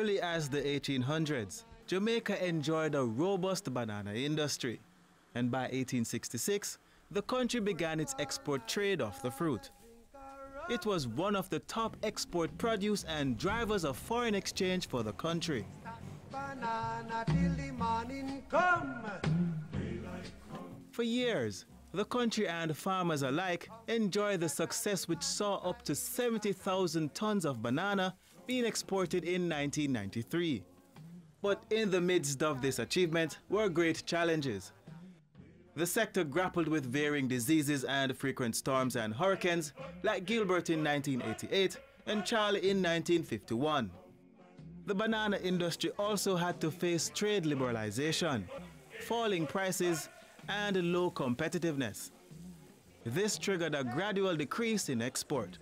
As early as the 1800s, Jamaica enjoyed a robust banana industry, and by 1866, the country began its export trade of the fruit. It was one of the top export produce and drivers of foreign exchange for the country. For years, the country and farmers alike enjoyed the success which saw up to 70,000 tons of banana being exported in 1993. But in the midst of this achievement were great challenges. The sector grappled with varying diseases and frequent storms and hurricanes like Gilbert in 1988 and Charlie in 1951. The banana industry also had to face trade liberalization, falling prices, and low competitiveness. This triggered a gradual decrease in export.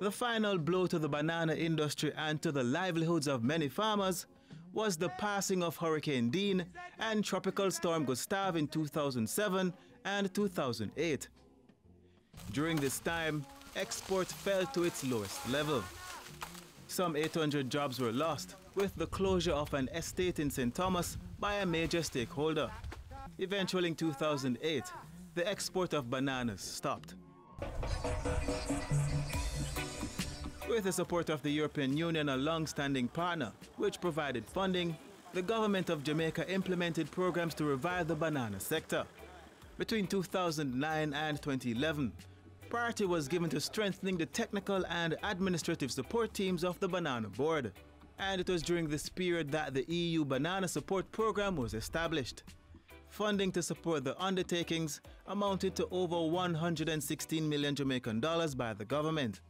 The final blow to the banana industry and to the livelihoods of many farmers was the passing of Hurricane Dean and Tropical Storm Gustav in 2007 and 2008. During this time, export fell to its lowest level. Some 800 jobs were lost, with the closure of an estate in St. Thomas by a major stakeholder. Eventually in 2008, the export of bananas stopped. With the support of the European Union, a long-standing partner, which provided funding, the government of Jamaica implemented programs to revive the banana sector. Between 2009 and 2011, priority was given to strengthening the technical and administrative support teams of the Banana Board. And it was during this period that the EU Banana Support Program was established. Funding to support the undertakings amounted to over 116 million Jamaican dollars by the government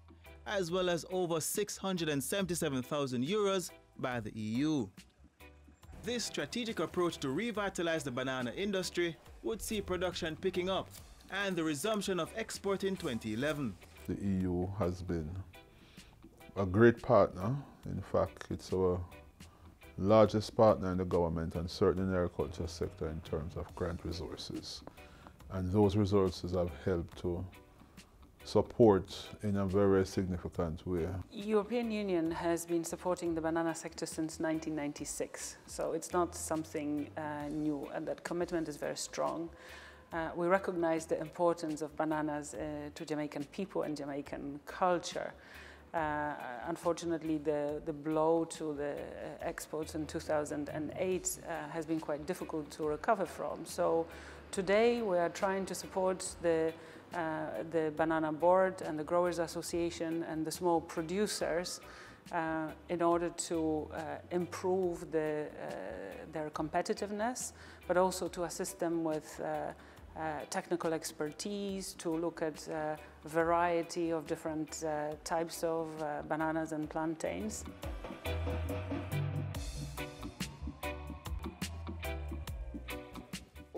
as well as over 677,000 euros by the EU. This strategic approach to revitalize the banana industry would see production picking up and the resumption of export in 2011. The EU has been a great partner. In fact, it's our largest partner in the government and certainly in the agriculture sector in terms of grant resources. And those resources have helped to support in a very significant way. European Union has been supporting the banana sector since 1996, so it's not something uh, new and that commitment is very strong. Uh, we recognize the importance of bananas uh, to Jamaican people and Jamaican culture. Uh, unfortunately, the, the blow to the uh, exports in 2008 uh, has been quite difficult to recover from. So today we are trying to support the uh, the Banana Board and the Growers Association and the small producers uh, in order to uh, improve the, uh, their competitiveness, but also to assist them with uh, uh, technical expertise, to look at a variety of different types of bananas and plantains.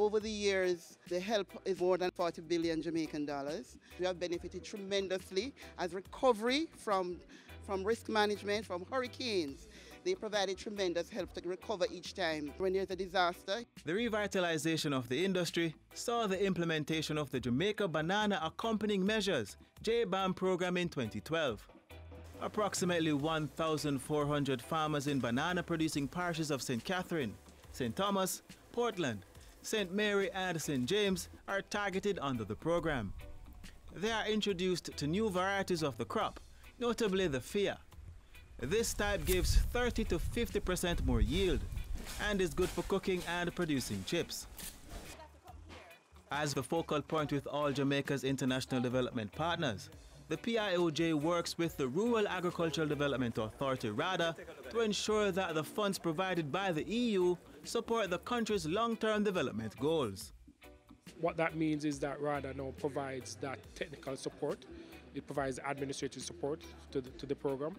Over the years, the help is more than 40 billion Jamaican dollars. We have benefited tremendously as recovery from, from risk management, from hurricanes. They provided tremendous help to recover each time when there's a disaster. The revitalization of the industry saw the implementation of the Jamaica Banana Accompanying Measures JBAM program in 2012. Approximately 1,400 farmers in banana producing parishes of St. Catherine, St. Thomas, Portland, St. Mary and St. James are targeted under the program. They are introduced to new varieties of the crop, notably the FHIA. This type gives 30 to 50% more yield and is good for cooking and producing chips. As the focal point with all Jamaica's international development partners, the PIOJ works with the Rural Agricultural Development Authority, RADA, to ensure that the funds provided by the EU support the country's long-term development goals. What that means is that RADA now provides that technical support. It provides administrative support to the, to the program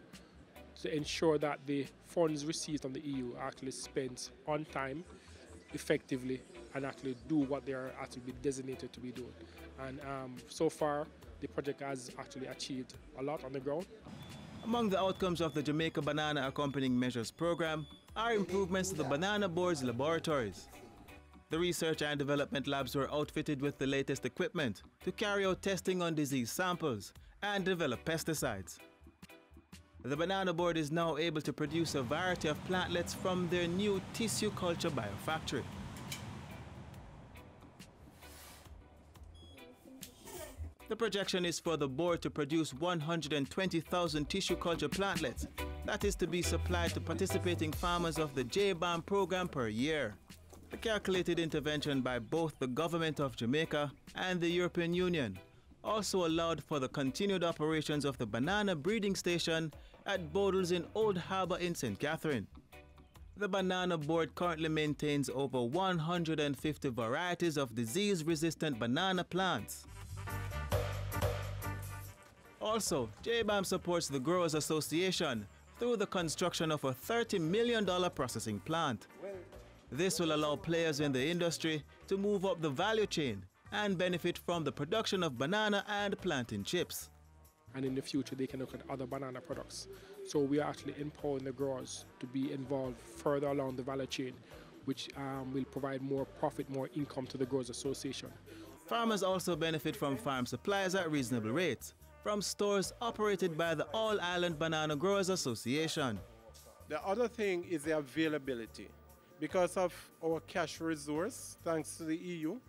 to ensure that the funds received from the EU are actually spent on time, effectively, and actually do what they are actually designated to be doing. And um, so far, the project has actually achieved a lot on the ground. Among the outcomes of the Jamaica Banana Accompanying Measures program are improvements to the Banana Board's laboratories. The research and development labs were outfitted with the latest equipment to carry out testing on disease samples and develop pesticides. The Banana Board is now able to produce a variety of plantlets from their new tissue culture biofactory. The projection is for the board to produce 120,000 tissue culture plantlets. That is to be supplied to participating farmers of the JBAM program per year. The calculated intervention by both the government of Jamaica and the European Union also allowed for the continued operations of the banana breeding station at Bodles in Old Harbour in St. Catherine. The Banana Board currently maintains over 150 varieties of disease-resistant banana plants. Also, JBAM supports the Growers Association through the construction of a $30 million processing plant. This will allow players in the industry to move up the value chain and benefit from the production of banana and plantain chips. And in the future, they can look at other banana products. So we are actually empowering the growers to be involved further along the value chain, which um, will provide more profit, more income to the Growers Association. Farmers also benefit from farm supplies at reasonable rates from stores operated by the All Island Banana Growers Association. The other thing is the availability. Because of our cash resource, thanks to the EU,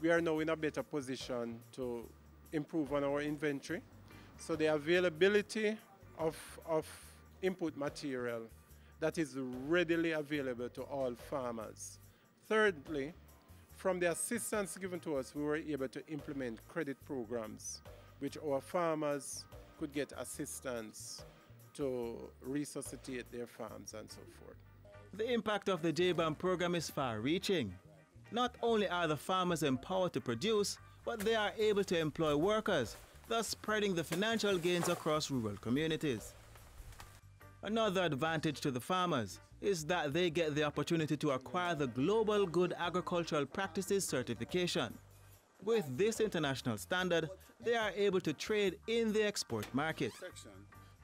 we are now in a better position to improve on our inventory. So the availability of, of input material that is readily available to all farmers. Thirdly, from the assistance given to us, we were able to implement credit programs which our farmers could get assistance to resuscitate their farms and so forth. The impact of the JBAM program is far-reaching. Not only are the farmers empowered to produce, but they are able to employ workers, thus spreading the financial gains across rural communities. Another advantage to the farmers is that they get the opportunity to acquire the Global Good Agricultural Practices certification. With this international standard, they are able to trade in the export market.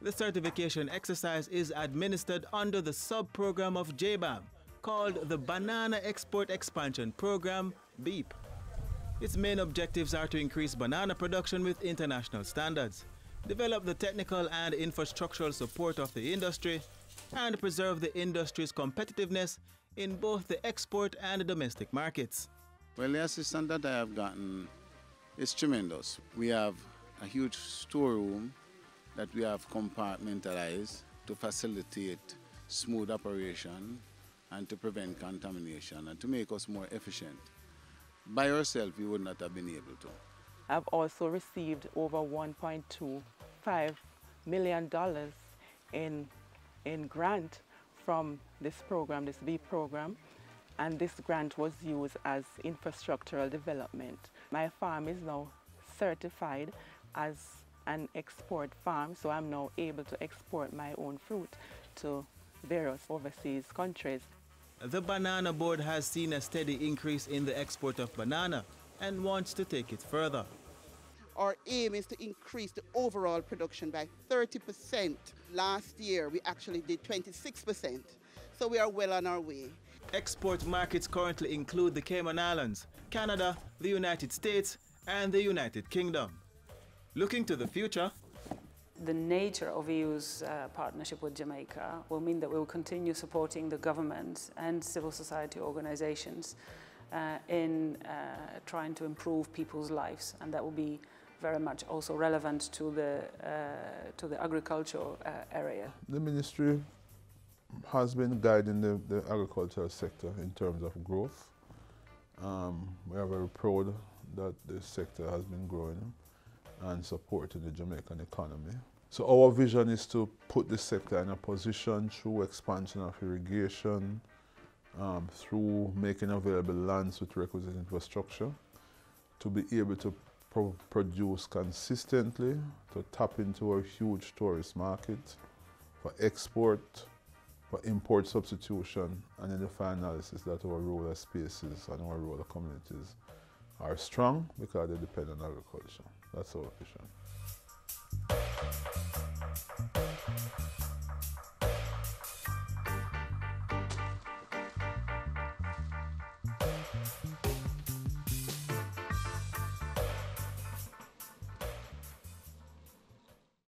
The certification exercise is administered under the sub-program of JBAM called the Banana Export Expansion Program, BEEP. Its main objectives are to increase banana production with international standards, develop the technical and infrastructural support of the industry, and preserve the industry's competitiveness in both the export and domestic markets. Well, the assistance that I have gotten is tremendous. We have a huge storeroom that we have compartmentalized to facilitate smooth operation and to prevent contamination and to make us more efficient. By ourselves, we would not have been able to. I've also received over $1.25 million in, in grant from this program, this B program, and this grant was used as infrastructural development. My farm is now certified as an export farm, so I'm now able to export my own fruit to various overseas countries. The Banana Board has seen a steady increase in the export of banana and wants to take it further. Our aim is to increase the overall production by 30%. Last year, we actually did 26%. So we are well on our way. Export markets currently include the Cayman Islands, Canada, the United States, and the United Kingdom. Looking to the future, the nature of EU's uh, partnership with Jamaica will mean that we will continue supporting the government and civil society organizations uh, in uh, trying to improve people's lives and that will be very much also relevant to the, uh, to the agricultural uh, area. The ministry has been guiding the, the agricultural sector in terms of growth. Um, we are very proud that the sector has been growing and supporting the Jamaican economy. So our vision is to put the sector in a position through expansion of irrigation, um, through making available lands with requisite infrastructure, to be able to pro produce consistently, to tap into a huge tourist market for export, for import substitution, and in the final analysis that our rural spaces and our rural communities are strong because they depend on agriculture. That's our vision.